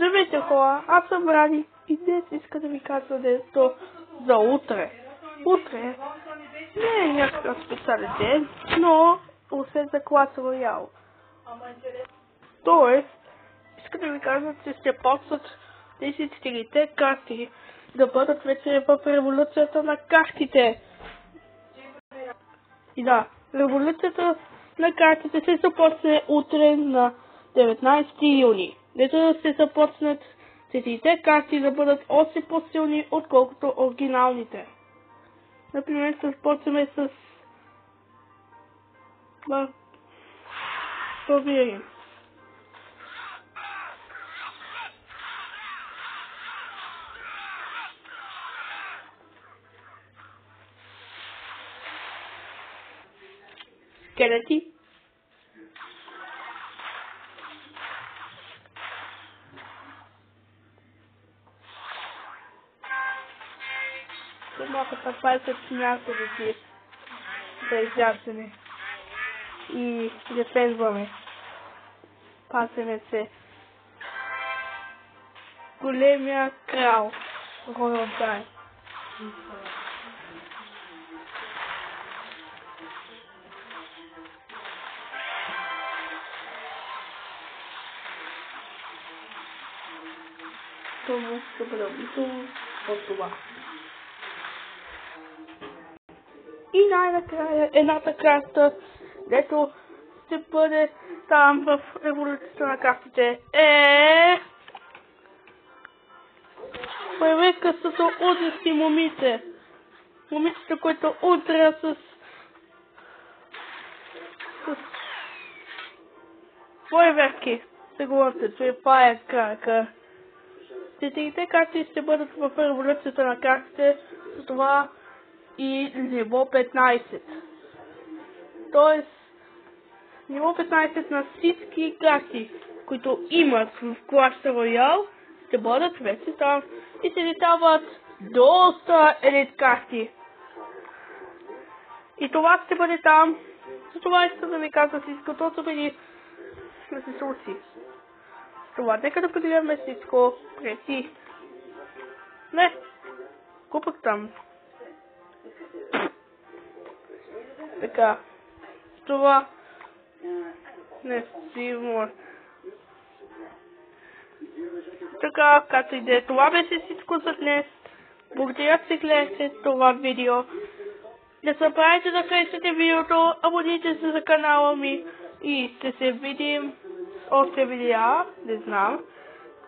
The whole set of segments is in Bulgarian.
Здравейте хора, аз съм Ради и днес иска да ви кажа нещо за утре. Утре не е някакъв специален ден, но освен за клас Роял. Тоест, иска да ви кажа, че ще почнат тези четирите карти да бъдат вече в революцията на картите. И да, революцията на картите ще започне утре на 19 юни. Дето ще започнат четирите карти да бъдат още по-силни, отколкото оригиналните. Например, ще започваме с Проверим. Скелети. Малко папайка смята да ти да изяждане. И дефендваме. Пасеме се. Големия крал. Роял Дай. Ще бъде описано от това. Най-накрая едната карта, дето ще бъде там в революцията на картите е... Превръзката ужасни момите. Момичета, които удря с... с... Фойверки. Сигурно че това е крака. Четирите карти ще бъдат в революцията на картите, с това и ниво 15. Тоест, ниво 15 на всички карти, които имат в Clash Royale, ще бъдат вече там и се летават доста елит карти. И това ще бъде там. За това искам да ви кажа всичко, преди да се случи. Това, нека да поделяме всичко преди. Не, купах там. Така, това не си може. Така, както и да е, това беше всичко за днес. Благодаря, че гледахте това видео. Не забравяйте да харесате видеото, абонирайте се за канала ми и ще се видим още видеа, не знам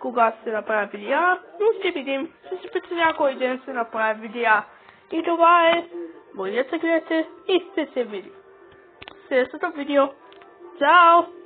кога ще направя видеа, но ще видим, ще се пред някой ден ще направя видеа. И това е, благодаря, че гледате и ще се видим. В следващото видео. Чао!